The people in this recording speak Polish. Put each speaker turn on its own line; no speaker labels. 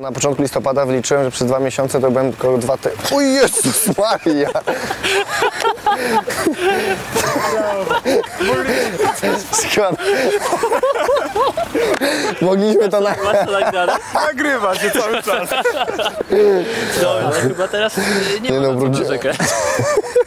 Na początku listopada wyliczyłem, że przez dwa miesiące to będę tylko dwa ty... O Jezus Maria! Skąd? Mogliśmy to na...
Tak
Nagrywa się cały czas.
Dobra, chyba teraz y, nie,
Nie
ma
no,
na co.